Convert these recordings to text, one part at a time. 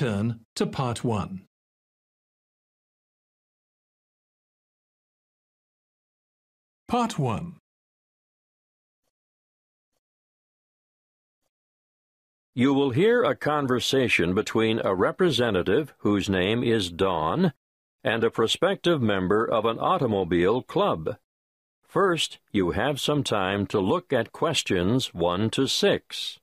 Now turn to Part 1. Part 1. You will hear a conversation between a representative whose name is Don and a prospective member of an automobile club. First, you have some time to look at questions 1 to 6.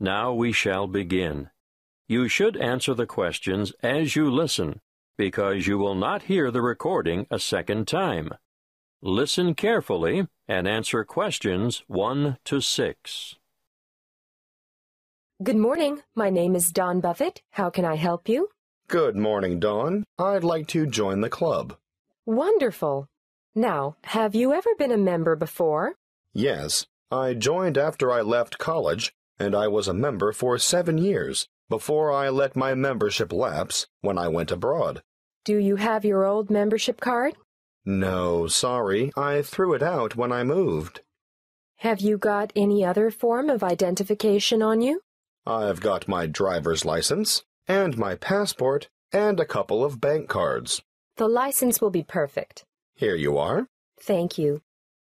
Now we shall begin. You should answer the questions as you listen, because you will not hear the recording a second time. Listen carefully and answer questions 1 to 6. Good morning. My name is Don Buffett. How can I help you? Good morning, Don. I'd like to join the club. Wonderful. Now, have you ever been a member before? Yes, I joined after I left college, and I was a member for seven years before I let my membership lapse when I went abroad. Do you have your old membership card? No, sorry, I threw it out when I moved. Have you got any other form of identification on you? I've got my driver's license, and my passport, and a couple of bank cards. The license will be perfect. Here you are. Thank you.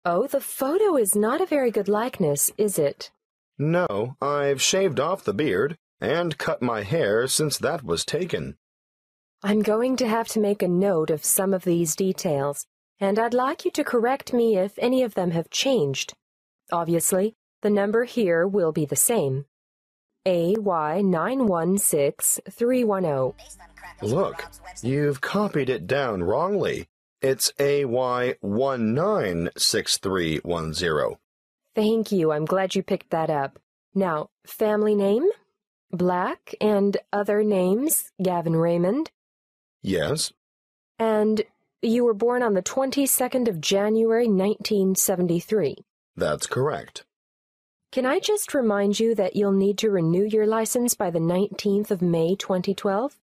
Oh, the photo is not a very good likeness, is it? No, I've shaved off the beard and cut my hair since that was taken. I'm going to have to make a note of some of these details, and I'd like you to correct me if any of them have changed. Obviously, the number here will be the same. AY916310. Look, you've copied it down wrongly. It's AY196310. Thank you. I'm glad you picked that up. Now, family name? Black and other names? Gavin Raymond. Yes, And you were born on the 22nd of January 1973. that's correct. Can I just remind you that you'll need to renew your license by the 19th of May 2012?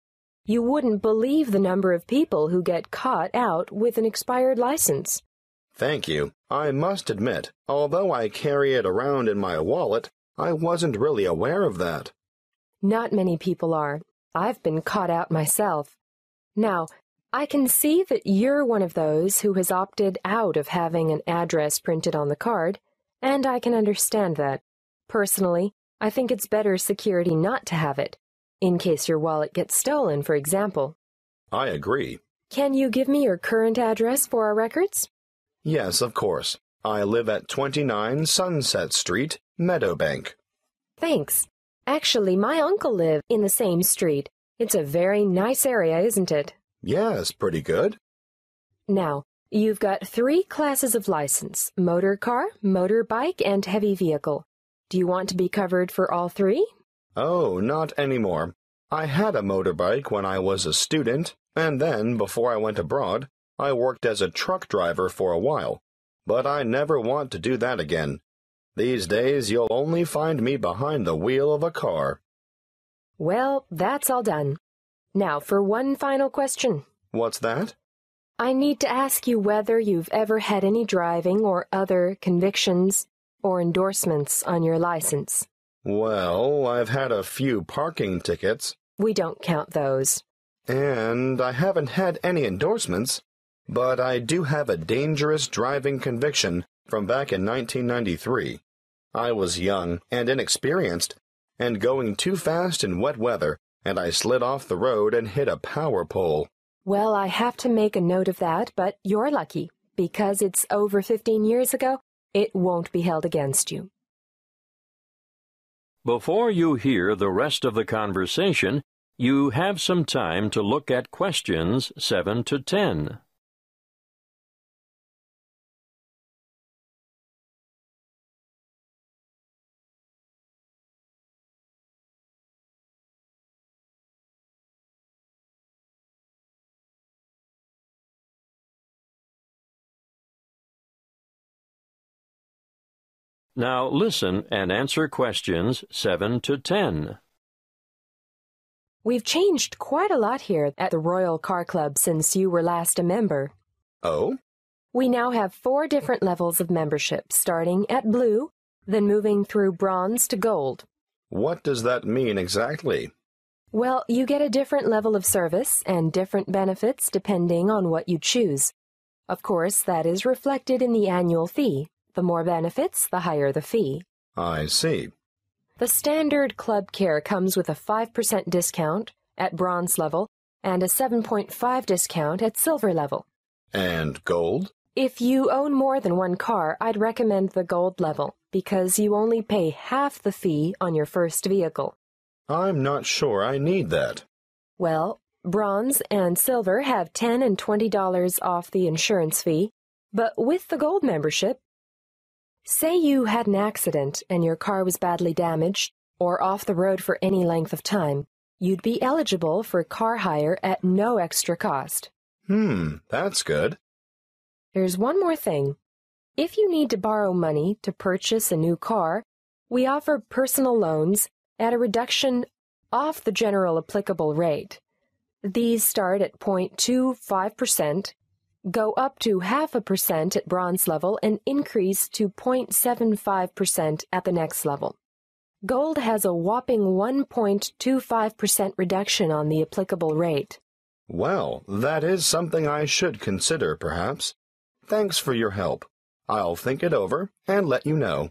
You wouldn't believe the number of people who get caught out with an expired license. Thank you. I must admit, although I carry it around in my wallet, I wasn't really aware of that. Not many people are. I've been caught out myself. Now, I can see that you're one of those who has opted out of having an address printed on the card, and I can understand that. Personally, I think it's better security not to have it, in case your wallet gets stolen, for example. I agree. Can you give me your current address for our records? Yes, of course. I live at 29 Sunset Street, Meadowbank. Thanks. Actually, my uncle lived in the same street. It's a very nice area, isn't it? Yes, pretty good. Now, you've got three classes of license motor car, motorbike, and heavy vehicle. Do you want to be covered for all three? Oh, not anymore. I had a motorbike when I was a student, and then, before I went abroad, I worked as a truck driver for a while. But I never want to do that again. These days, you'll only find me behind the wheel of a car. Well, that's all done. Now, for one final question. What's that? I need to ask you whether you've ever had any driving or other convictions or endorsements on your license. Well, I've had a few parking tickets, We don't count those. and I haven't had any endorsements, but I do have a dangerous driving conviction from back in 1993. I was young and inexperienced, and going too fast in wet weather, and I slid off the road and hit a power pole. Well, I have to make a note of that, but you're lucky. Because it's over 15 years ago, it won't be held against you. Before you hear the rest of the conversation, you have some time to look at questions 7 to 10. Now listen and answer questions 7 to 10. We've changed quite a lot here at the Royal Car Club since you were last a member. Oh? We now have four different levels of membership, starting at blue, then moving through bronze to gold. What does that mean exactly? Well, you get a different level of service and different benefits depending on what you choose. Of course, that is reflected in the annual fee. The more benefits, the higher the fee. I see. The standard club care comes with a 5% discount at bronze level and a 7.5 discount at silver level. And gold? If you own more than one car, I'd recommend the gold level because you only pay half the fee on your first vehicle. I'm not sure I need that. Well, bronze and silver have 10 and $20 off the insurance fee, but with the gold membership, say you had an accident and your car was badly damaged or off the road for any length of time, you'd be eligible for car hire at no extra cost. Hmm, that's good. There's one more thing. If you need to borrow money to purchase a new car, we offer personal loans at a reduction off the general applicable rate. These start at 0.25%, go up to half a percent at bronze level, and increase to 0.75% at the next level. Gold has a whopping 1.25% reduction on the applicable rate. Well, that is something I should consider, perhaps. Thanks for your help. I'll think it over and let you know.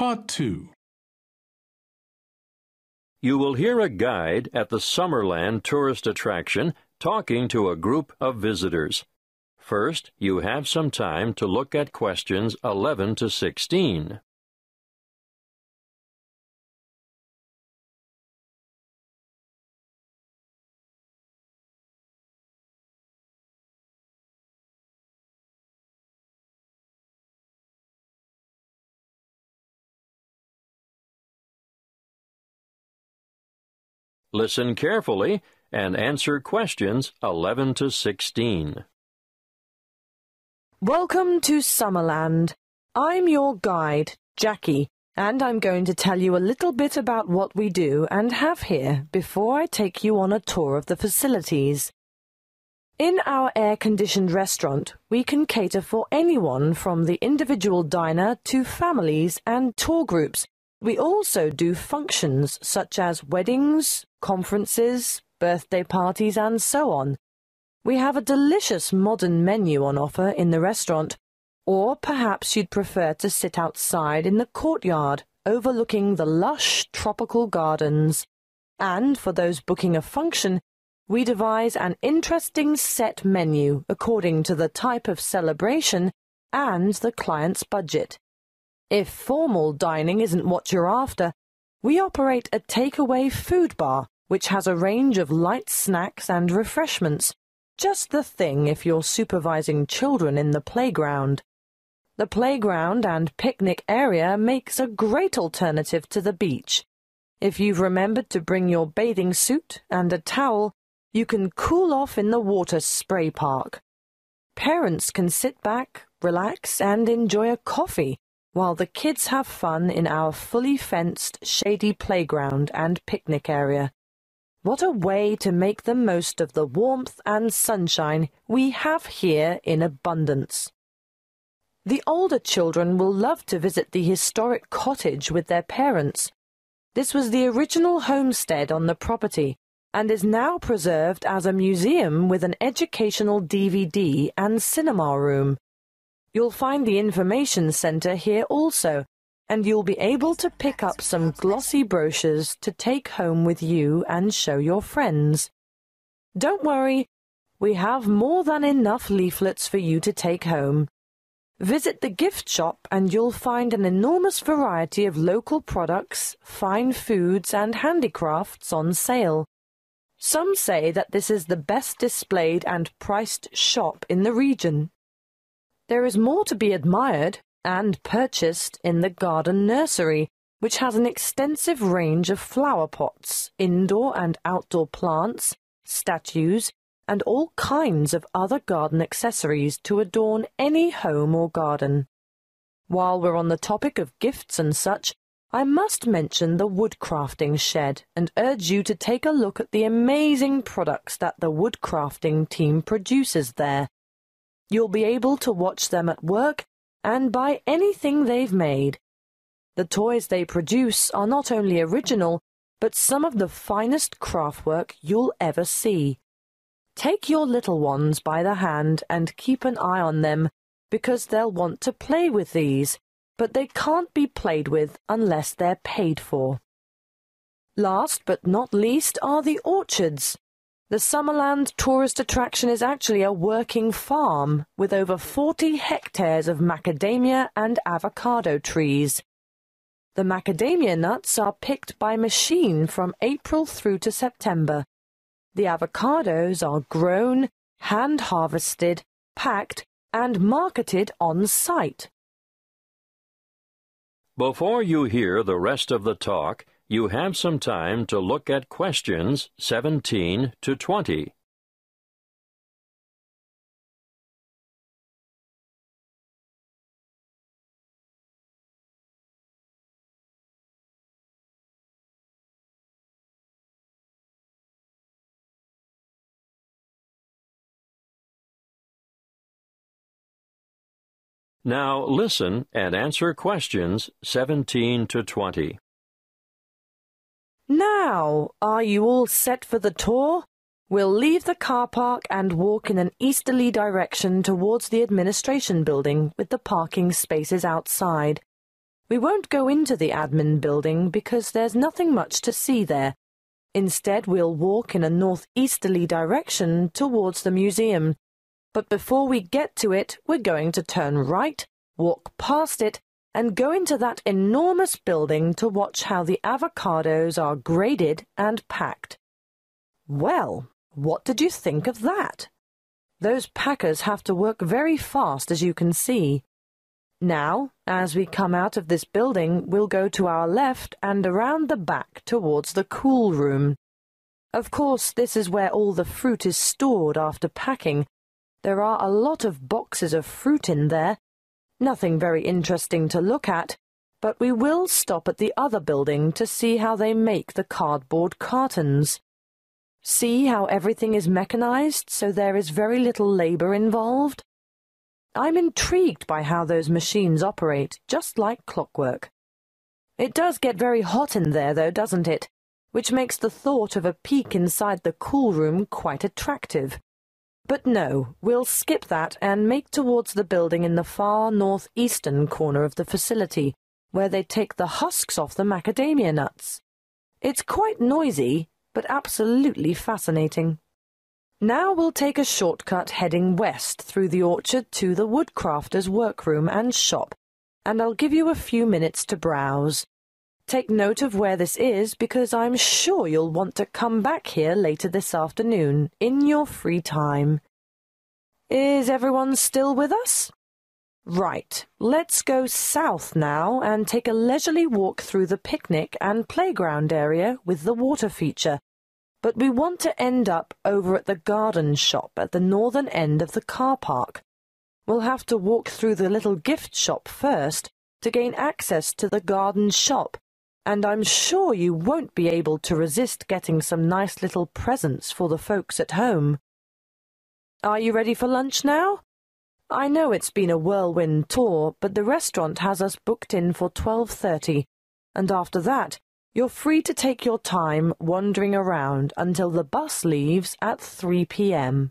Part 2 You will hear a guide at the Summerland tourist attraction talking to a group of visitors. First, you have some time to look at questions 11 to 16. Listen carefully and answer questions 11 to 16. Welcome to Summerland. I'm your guide, Jackie, and I'm going to tell you a little bit about what we do and have here before I take you on a tour of the facilities. In our air-conditioned restaurant, we can cater for anyone from the individual diner to families and tour groups we also do functions such as weddings, conferences, birthday parties, and so on. We have a delicious modern menu on offer in the restaurant, or perhaps you'd prefer to sit outside in the courtyard overlooking the lush tropical gardens. And for those booking a function, we devise an interesting set menu according to the type of celebration and the client's budget. If formal dining isn't what you're after, we operate a takeaway food bar, which has a range of light snacks and refreshments. Just the thing if you're supervising children in the playground. The playground and picnic area makes a great alternative to the beach. If you've remembered to bring your bathing suit and a towel, you can cool off in the water spray park. Parents can sit back, relax, and enjoy a coffee while the kids have fun in our fully fenced, shady playground and picnic area. What a way to make the most of the warmth and sunshine we have here in abundance. The older children will love to visit the historic cottage with their parents. This was the original homestead on the property and is now preserved as a museum with an educational DVD and cinema room. You'll find the information centre here also, and you'll be able to pick up some glossy brochures to take home with you and show your friends. Don't worry, we have more than enough leaflets for you to take home. Visit the gift shop and you'll find an enormous variety of local products, fine foods and handicrafts on sale. Some say that this is the best displayed and priced shop in the region. There is more to be admired and purchased in the garden nursery, which has an extensive range of flower pots, indoor and outdoor plants, statues, and all kinds of other garden accessories to adorn any home or garden. While we're on the topic of gifts and such, I must mention the woodcrafting shed and urge you to take a look at the amazing products that the woodcrafting team produces there. You'll be able to watch them at work and buy anything they've made. The toys they produce are not only original, but some of the finest craftwork you'll ever see. Take your little ones by the hand and keep an eye on them, because they'll want to play with these but they can't be played with unless they're paid for. Last but not least are the orchards. The Summerland tourist attraction is actually a working farm with over 40 hectares of macadamia and avocado trees. The macadamia nuts are picked by machine from April through to September. The avocados are grown, hand harvested, packed, and marketed on site. Before you hear the rest of the talk, you have some time to look at questions 17 to 20. Now listen and answer questions 17 to 20. Now, are you all set for the tour? We'll leave the car park and walk in an easterly direction towards the administration building with the parking spaces outside. We won't go into the admin building because there's nothing much to see there. Instead, we'll walk in a northeasterly direction towards the museum. But before we get to it, we're going to turn right, walk past it, and go into that enormous building to watch how the avocados are graded and packed. Well, what did you think of that? Those packers have to work very fast, as you can see. Now, as we come out of this building, we'll go to our left and around the back towards the cool room. Of course, this is where all the fruit is stored after packing, there are a lot of boxes of fruit in there. Nothing very interesting to look at, but we will stop at the other building to see how they make the cardboard cartons. See how everything is mechanized, so there is very little labor involved? I'm intrigued by how those machines operate, just like clockwork. It does get very hot in there, though, doesn't it? Which makes the thought of a peek inside the cool room quite attractive. But no, we'll skip that and make towards the building in the far northeastern corner of the facility, where they take the husks off the macadamia nuts. It's quite noisy, but absolutely fascinating. Now we'll take a shortcut heading west through the orchard to the woodcrafter's workroom and shop, and I'll give you a few minutes to browse. Take note of where this is because I'm sure you'll want to come back here later this afternoon in your free time. Is everyone still with us? Right, let's go south now and take a leisurely walk through the picnic and playground area with the water feature. But we want to end up over at the garden shop at the northern end of the car park. We'll have to walk through the little gift shop first to gain access to the garden shop, and I'm sure you won't be able to resist getting some nice little presents for the folks at home. Are you ready for lunch now? I know it's been a whirlwind tour, but the restaurant has us booked in for 12.30, and after that, you're free to take your time wandering around until the bus leaves at 3 p.m.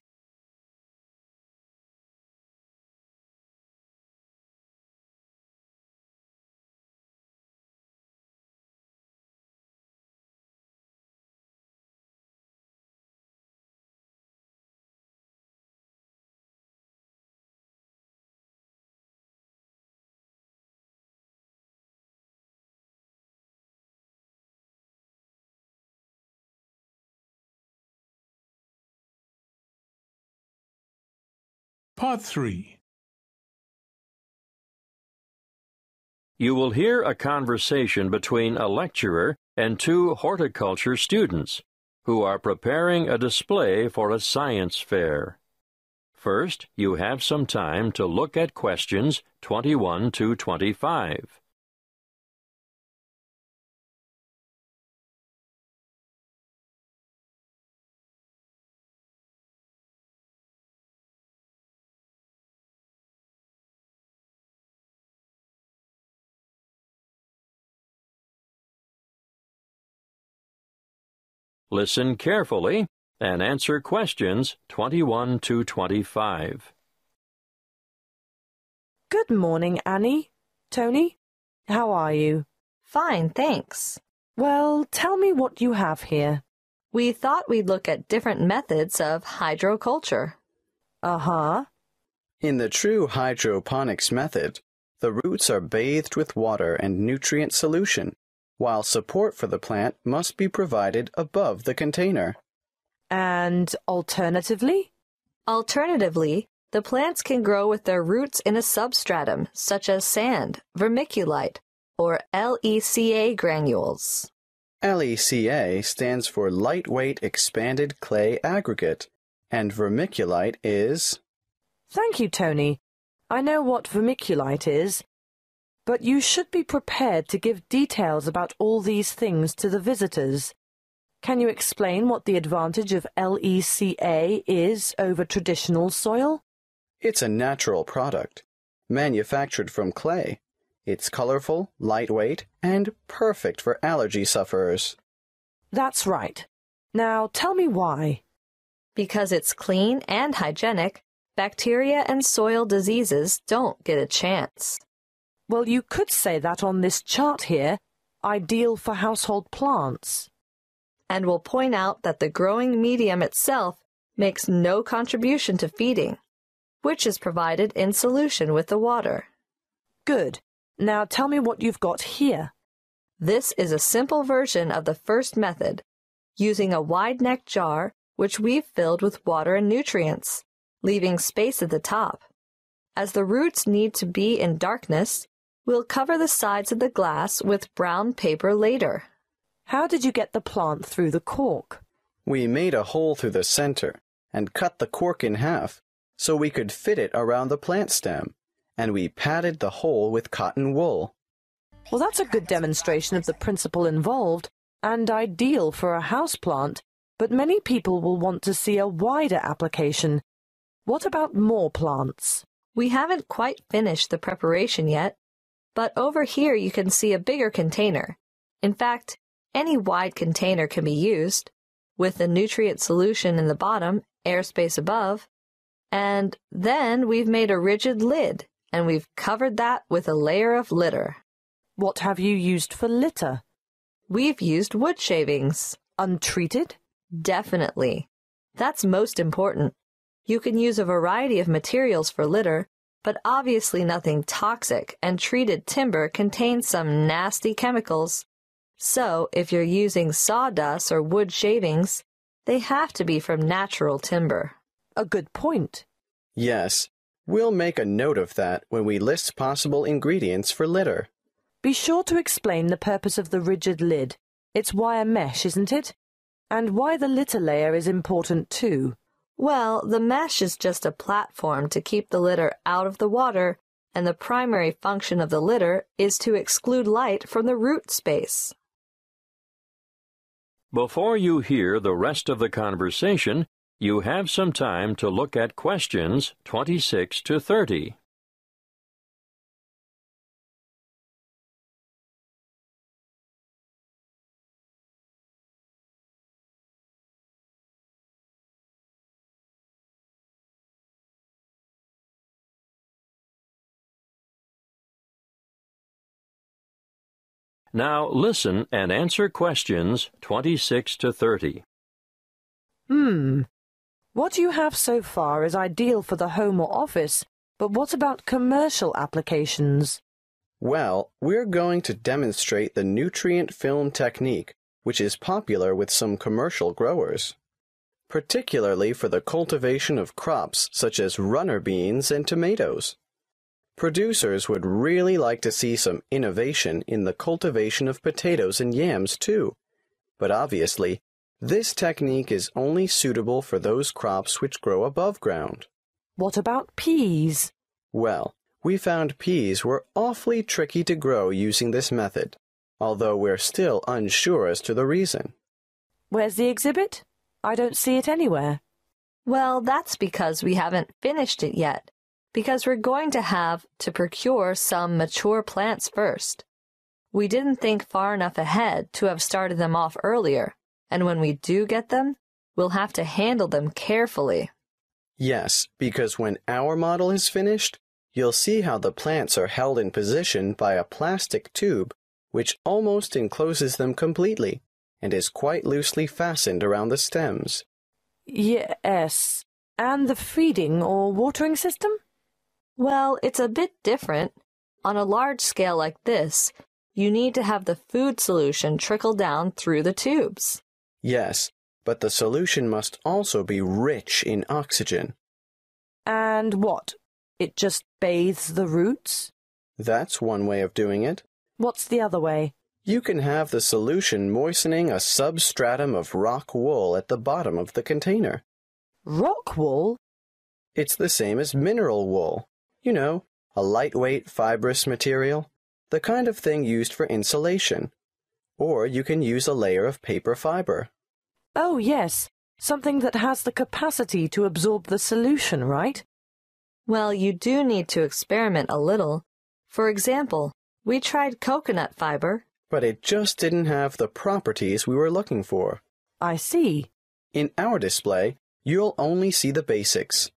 Part 3 You will hear a conversation between a lecturer and two horticulture students who are preparing a display for a science fair. First, you have some time to look at questions 21 to 25. Listen carefully and answer questions 21 to 25. Good morning, Annie. Tony, how are you? Fine, thanks. Well, tell me what you have here. We thought we'd look at different methods of hydroculture. Uh-huh. In the true hydroponics method, the roots are bathed with water and nutrient solution while support for the plant must be provided above the container. And alternatively? Alternatively, the plants can grow with their roots in a substratum, such as sand, vermiculite, or LECA granules. LECA stands for Lightweight Expanded Clay Aggregate, and vermiculite is. Thank you, Tony. I know what vermiculite is, but you should be prepared to give details about all these things to the visitors. Can you explain what the advantage of LECA is over traditional soil? It's a natural product, manufactured from clay. It's colorful, lightweight, and perfect for allergy sufferers. That's right. Now tell me why. Because it's clean and hygienic, bacteria and soil diseases don't get a chance. Well, you could say that on this chart here, ideal for household plants. And we'll point out that the growing medium itself makes no contribution to feeding, which is provided in solution with the water. Good. Now tell me what you've got here. This is a simple version of the first method, using a wide neck jar which we've filled with water and nutrients, leaving space at the top. As the roots need to be in darkness, We'll cover the sides of the glass with brown paper later. How did you get the plant through the cork? We made a hole through the center and cut the cork in half so we could fit it around the plant stem, and we padded the hole with cotton wool. Well, that's a good demonstration of the principle involved and ideal for a house plant, but many people will want to see a wider application. What about more plants? We haven't quite finished the preparation yet, but over here you can see a bigger container. In fact, any wide container can be used, with the nutrient solution in the bottom, airspace above, and then we've made a rigid lid, and we've covered that with a layer of litter. What have you used for litter? We've used wood shavings. Untreated? Definitely. That's most important. You can use a variety of materials for litter, but obviously nothing toxic, and treated timber contains some nasty chemicals. So, if you're using sawdust or wood shavings, they have to be from natural timber. A good point. Yes, we'll make a note of that when we list possible ingredients for litter. Be sure to explain the purpose of the rigid lid. It's wire mesh, isn't it? And why the litter layer is important too. Well, the mesh is just a platform to keep the litter out of the water, and the primary function of the litter is to exclude light from the root space. Before you hear the rest of the conversation, you have some time to look at questions 26 to 30. Now listen and answer questions 26 to 30. Hmm. What you have so far is ideal for the home or office, but what about commercial applications? Well, we're going to demonstrate the nutrient film technique, which is popular with some commercial growers, particularly for the cultivation of crops such as runner beans and tomatoes. Producers would really like to see some innovation in the cultivation of potatoes and yams too, but obviously, this technique is only suitable for those crops which grow above ground. What about peas? Well, we found peas were awfully tricky to grow using this method, although we're still unsure as to the reason. Where's the exhibit? I don't see it anywhere. Well, that's because we haven't finished it yet, because we're going to have to procure some mature plants first. We didn't think far enough ahead to have started them off earlier, and when we do get them, we'll have to handle them carefully. Yes, because when our model is finished, you'll see how the plants are held in position by a plastic tube which almost encloses them completely and is quite loosely fastened around the stems. Yes. And the feeding or watering system? Well, it's a bit different. On a large scale like this, you need to have the food solution trickle down through the tubes. Yes, but the solution must also be rich in oxygen. And what? It just bathes the roots? That's one way of doing it. What's the other way? You can have the solution moistening a substratum of rock wool at the bottom of the container. Rock wool? It's the same as mineral wool. You know, a lightweight fibrous material, the kind of thing used for insulation. Or you can use a layer of paper fiber. Oh, yes. Something that has the capacity to absorb the solution, right? Well, you do need to experiment a little. For example, we tried coconut fiber. But it just didn't have the properties we were looking for. I see. In our display, you'll only see the basics.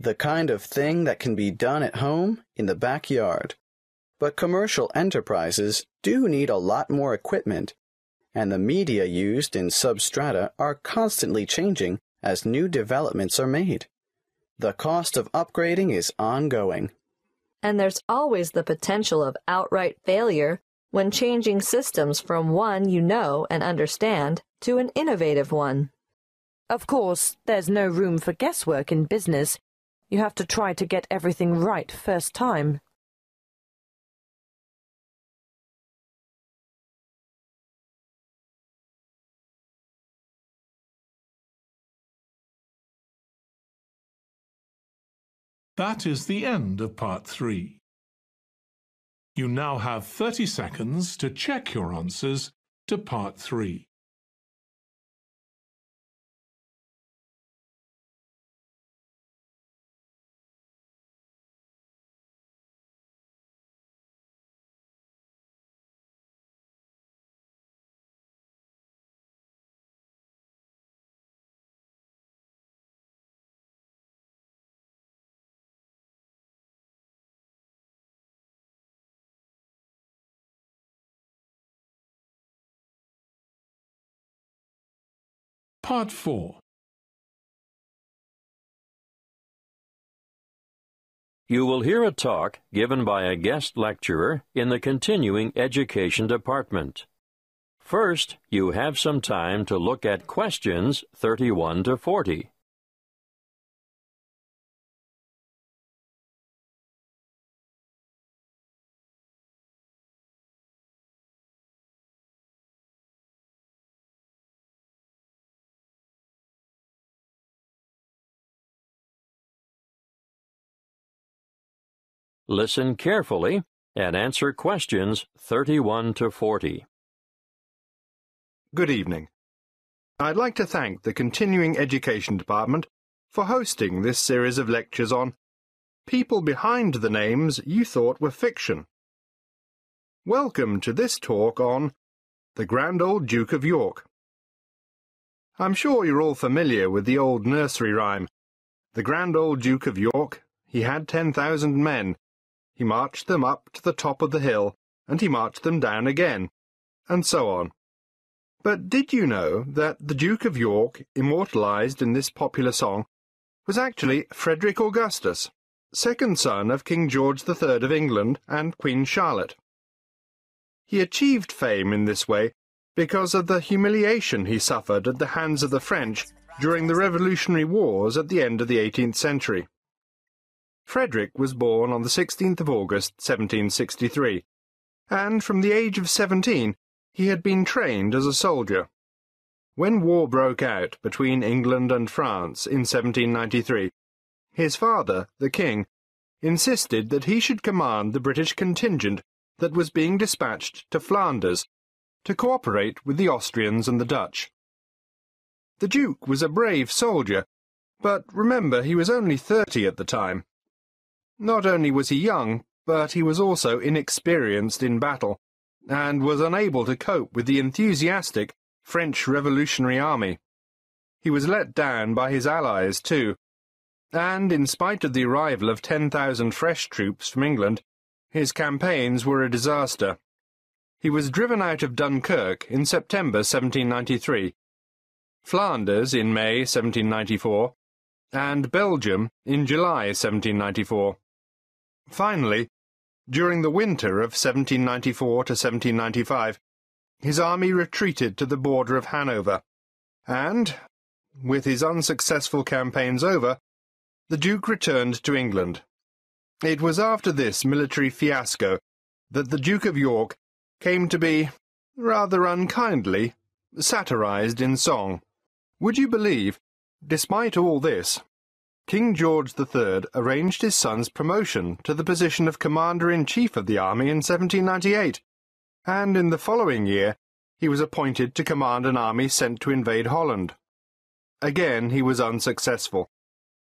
The kind of thing that can be done at home in the backyard. But commercial enterprises do need a lot more equipment, and the media used in substrata are constantly changing as new developments are made. The cost of upgrading is ongoing. And there's always the potential of outright failure when changing systems from one you know and understand to an innovative one. Of course, there's no room for guesswork in business. You have to try to get everything right first time. That is the end of part three. You now have 30 seconds to check your answers to part three. Part 4 You will hear a talk given by a guest lecturer in the Continuing Education Department. First, you have some time to look at questions 31 to 40. Listen carefully and answer questions 31 to 40. Good evening. I'd like to thank the Continuing Education Department for hosting this series of lectures on people behind the names you thought were fiction. Welcome to this talk on the Grand Old Duke of York. I'm sure you're all familiar with the old nursery rhyme. The Grand Old Duke of York, he had ten thousand men, he marched them up to the top of the hill, and he marched them down again, and so on. But did you know that the Duke of York, immortalized in this popular song, was actually Frederick Augustus, second son of King George III of England and Queen Charlotte? He achieved fame in this way because of the humiliation he suffered at the hands of the French during the Revolutionary Wars at the end of the 18th century. Frederick was born on the 16th of August, 1763, and from the age of 17 he had been trained as a soldier. When war broke out between England and France in 1793, his father, the king, insisted that he should command the British contingent that was being dispatched to Flanders to cooperate with the Austrians and the Dutch. The Duke was a brave soldier, but remember he was only thirty at the time. Not only was he young, but he was also inexperienced in battle, and was unable to cope with the enthusiastic French Revolutionary Army. He was let down by his allies, too, and in spite of the arrival of 10,000 fresh troops from England, his campaigns were a disaster. He was driven out of Dunkirk in September 1793, Flanders in May 1794, and Belgium in July 1794. Finally, during the winter of 1794 to 1795, his army retreated to the border of Hanover, and, with his unsuccessful campaigns over, the Duke returned to England. It was after this military fiasco that the Duke of York came to be, rather unkindly, satirized in song. Would you believe, despite all this, King George III arranged his son's promotion to the position of Commander-in-Chief of the Army in 1798, and in the following year he was appointed to command an army sent to invade Holland. Again he was unsuccessful,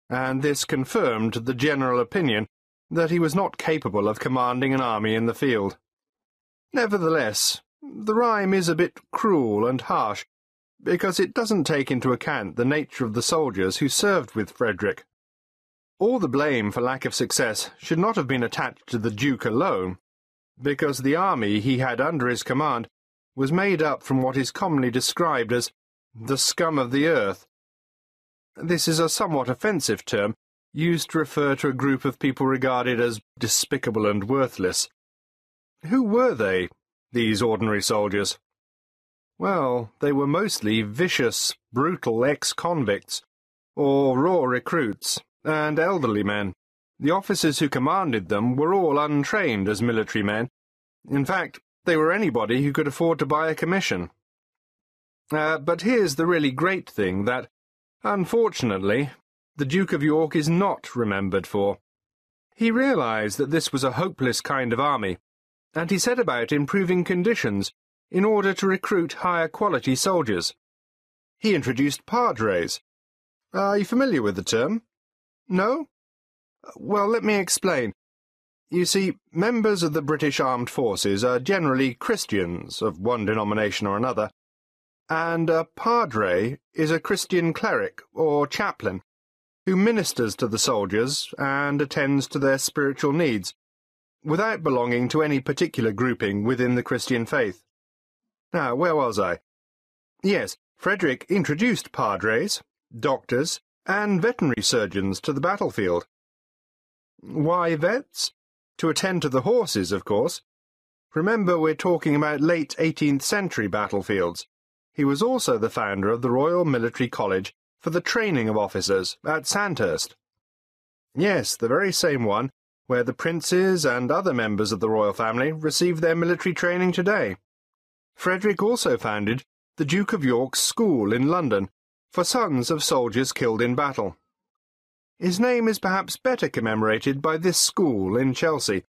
and this confirmed the general opinion that he was not capable of commanding an army in the field. Nevertheless, the rhyme is a bit cruel and harsh, because it doesn't take into account the nature of the soldiers who served with Frederick. All the blame for lack of success should not have been attached to the Duke alone, because the army he had under his command was made up from what is commonly described as the scum of the earth. This is a somewhat offensive term, used to refer to a group of people regarded as despicable and worthless. Who were they, these ordinary soldiers? Well, they were mostly vicious, brutal ex-convicts, or raw recruits, and elderly men. The officers who commanded them were all untrained as military men. In fact, they were anybody who could afford to buy a commission. Uh, but here's the really great thing that, unfortunately, the Duke of York is not remembered for. He realized that this was a hopeless kind of army, and he set about improving conditions in order to recruit higher quality soldiers. He introduced padres. Are you familiar with the term? No? Well, let me explain. You see, members of the British Armed Forces are generally Christians of one denomination or another, and a padre is a Christian cleric or chaplain who ministers to the soldiers and attends to their spiritual needs, without belonging to any particular grouping within the Christian faith. Now, where was I? Yes, Frederick introduced padres, doctors, and veterinary surgeons to the battlefield. Why vets? To attend to the horses, of course. Remember, we're talking about late 18th century battlefields. He was also the founder of the Royal Military College for the training of officers at Sandhurst. Yes, the very same one where the princes and other members of the royal family receive their military training today. Frederick also founded the Duke of York's School in London for sons of soldiers killed in battle. His name is perhaps better commemorated by this school in Chelsea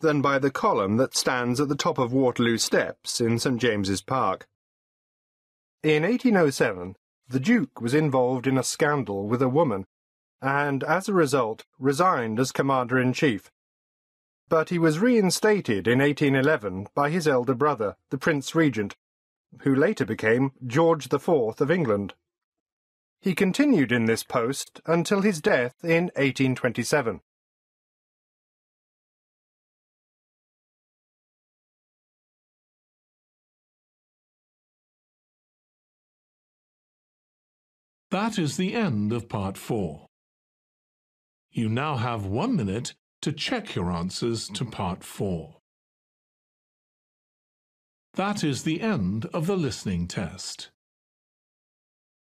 than by the column that stands at the top of Waterloo Steps in St James's Park. In 1807, the Duke was involved in a scandal with a woman and, as a result, resigned as Commander-in-Chief. But he was reinstated in 1811 by his elder brother, the Prince Regent, who later became George IV of England. He continued in this post until his death in 1827. That is the end of part four. You now have one minute to check your answers to part four. That is the end of the listening test.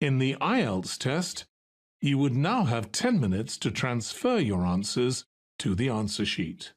In the IELTS test, you would now have 10 minutes to transfer your answers to the answer sheet.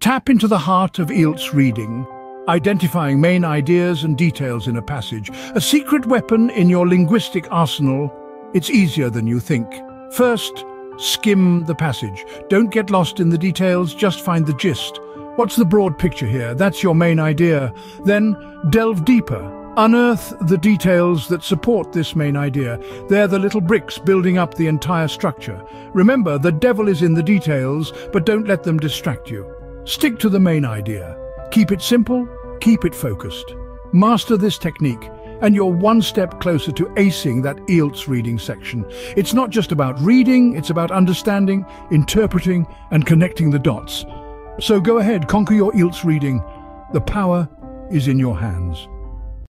Tap into the heart of IELTS reading, identifying main ideas and details in a passage. A secret weapon in your linguistic arsenal. It's easier than you think. First, skim the passage. Don't get lost in the details, just find the gist. What's the broad picture here? That's your main idea. Then, delve deeper. Unearth the details that support this main idea. They're the little bricks building up the entire structure. Remember, the devil is in the details, but don't let them distract you. Stick to the main idea. Keep it simple, keep it focused. Master this technique and you're one step closer to acing that IELTS reading section. It's not just about reading, it's about understanding, interpreting and connecting the dots. So go ahead, conquer your IELTS reading. The power is in your hands.